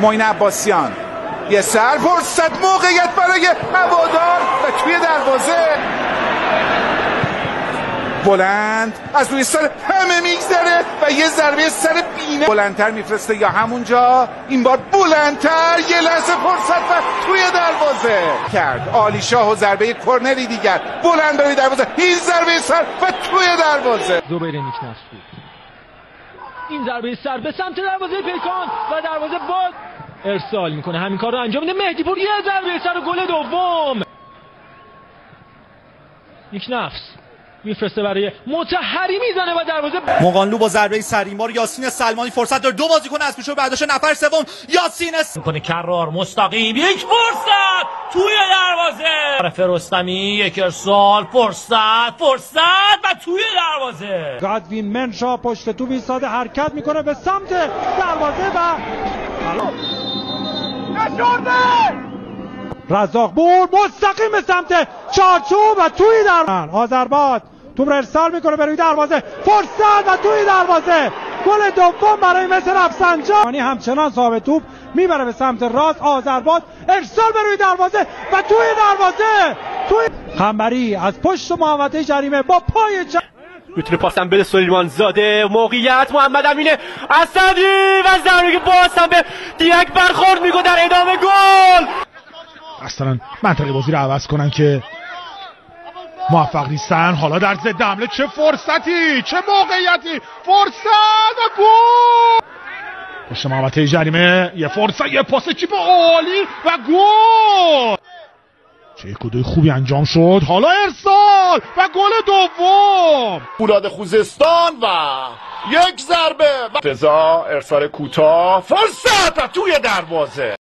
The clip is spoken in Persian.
معین عباسیان. یه سر فرصت موقعیت برای هوادار و توی دروازه. بلند از روی سر همه میگذره و یه ضربه سر بینه بلندتر میفرسته یا همونجا این بار بلندتر یه لحظه فرصت و توی دروازه. کرد. عالی شاه و ضربه کرنری دیگر. بلند برای دروازه. این ضربه سر و توی دروازه. زبیر نیکنفس بود این ضربه سر به سمت دروازه پیکان و دروازه باز. ارسال می‌کنه. همین کار رو انجام میده. مهدی پور یه ضربه سر گل دوم. نیکنفس میفرسته برای متحری می‌زنه و دروازه. مقانلو با ضربه سریمار یاسین سلمانی فرصت داره. دو بازیکن از پیشو برداشت نفر سوم یاسین س... می‌کنه کرار مستقیم. یک فرصت توی دروازه. فرستمی یک ارسال. فرصت فرصت و توی دروازه. گادوین منشا پشت تو ایستاده حرکت می‌کنه به سمت دروازه و رزاق بور مستقیم به سمت چارچوب و توی در آذرباد توپ ارسال می‌کنه به دروازه. فرصت و توی دروازه. گل دوم برای مصر رفسنجانی همچنان صاحب توپ می‌بره به سمت راست. آذرباد ارسال به روی دروازه و توی دروازه. توی خنبری از پشت محوطه جریمه با پای چپ می‌تونه پاسم بده سلیمان زاده موقعیت محمد امین اسدی و ضربه که باز هم به دیک برخورد می‌کنه در ادامه گل. اصلا منطقه بازی رو عوض کنن که موفق نیستن. حالا در ضد حمله چه فرصتی؟ چه موقعیتی؟ فرصت و گل! پشت جریمه یه فرصت یه پاس چیپ عالی و گل! چه کدوی خوبی انجام شد؟ حالا ارسال و گل دوم. فولاد خوزستان و یک ضربه. رضا ارسال کوتاه. فرصت توی دروازه.